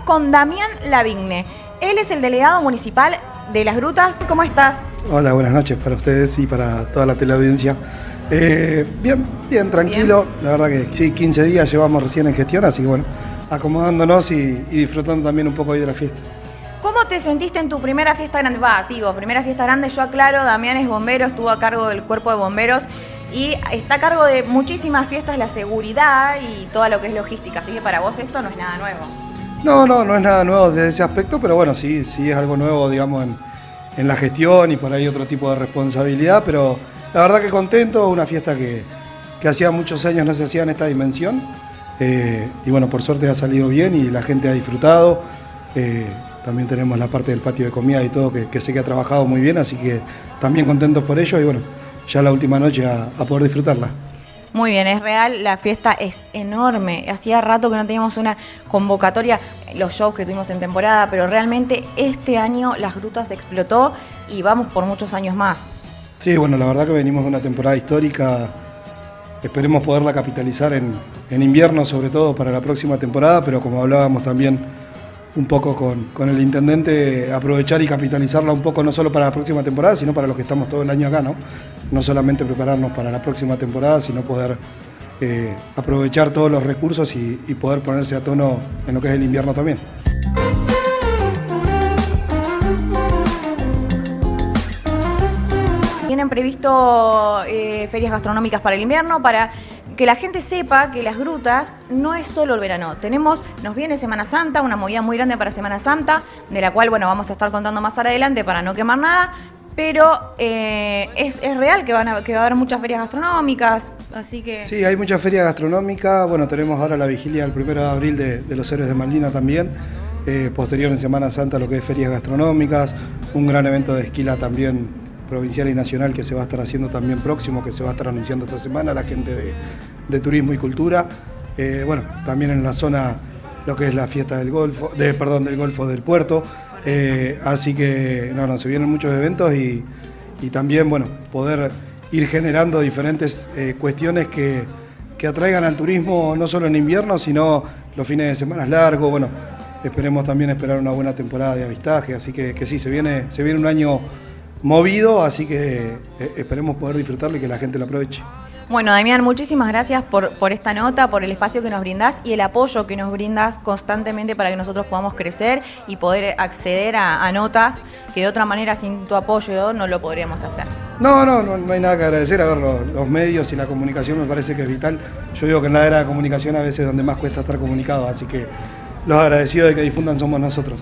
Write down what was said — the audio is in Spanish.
con Damián Lavigne. Él es el delegado municipal de Las Grutas. ¿Cómo estás? Hola, buenas noches para ustedes y para toda la teleaudiencia. Eh, bien, bien, tranquilo. La verdad que sí, 15 días llevamos recién en gestión, así que bueno, acomodándonos y, y disfrutando también un poco ahí de la fiesta. ¿Cómo te sentiste en tu primera fiesta grande? Va, digo, primera fiesta grande, yo aclaro, Damián es bombero, estuvo a cargo del cuerpo de bomberos y está a cargo de muchísimas fiestas, la seguridad y todo lo que es logística, así que para vos esto no es nada nuevo. No, no, no es nada nuevo desde ese aspecto, pero bueno, sí, sí es algo nuevo, digamos, en, en la gestión y por ahí otro tipo de responsabilidad, pero la verdad que contento, una fiesta que, que hacía muchos años no se hacía en esta dimensión. eh, y bueno, por suerte ha salido bien y la gente ha disfrutado. eh, también tenemos la parte del patio de comida y todo que, que sé que ha trabajado muy bien, así que también contentos por ello y bueno, ya la última noche a, a poder disfrutarla. Muy bien, es real, la fiesta es enorme. Hacía rato que no teníamos una convocatoria, los shows que tuvimos en temporada, pero realmente este año Las Grutas explotó y vamos por muchos años más. Sí, bueno, la verdad que venimos de una temporada histórica. Esperemos poderla capitalizar en, en invierno, sobre todo para la próxima temporada, pero como hablábamos también un poco con, con el intendente, aprovechar y capitalizarla un poco no solo para la próxima temporada, sino para los que estamos todo el año acá, ¿no? No solamente prepararnos para la próxima temporada, sino poder eh, aprovechar todos los recursos y, poder ponerse a tono en lo que es el invierno también. Tienen previsto eh, ferias gastronómicas para el invierno, para que la gente sepa que las grutas no es solo el verano. Tenemos, nos viene Semana Santa, una movida muy grande para Semana Santa, de la cual, bueno, vamos a estar contando más adelante para no quemar nada, pero eh, es, es real que, van a, que va a haber muchas ferias gastronómicas, así que... Sí, hay mucha feria gastronómica. Bueno, tenemos ahora la vigilia del 1 de abril de, de los héroes de Malvina también. Eh, posterior en Semana Santa lo que es ferias gastronómicas. Un gran evento de esquila también provincial y nacional que se va a estar haciendo también próximo, que se va a estar anunciando esta semana la gente de, de turismo y cultura. Eh, bueno, también en la zona lo que es la fiesta del Golfo, de, perdón, del Golfo del Puerto. Eh, así que no, se vienen muchos eventos y, y también, bueno, poder ir generando diferentes eh, cuestiones que, que atraigan al turismo no solo en invierno, sino los fines de semana largos. Bueno, esperemos también esperar una buena temporada de avistaje, así que, que sí, se viene, se viene un año movido, así que eh, esperemos poder disfrutarlo y que la gente lo aproveche. Bueno, Damián, muchísimas gracias por, por esta nota, por el espacio que nos brindás y el apoyo que nos brindás constantemente para que nosotros podamos crecer y poder acceder a, notas que de otra manera sin tu apoyo no lo podríamos hacer. No, no, no, hay nada que agradecer. A ver, los, medios y la comunicación me parece que es vital. Yo digo que en la era de comunicación a veces es donde más cuesta estar comunicado, así que los agradecidos de que difundan somos nosotros.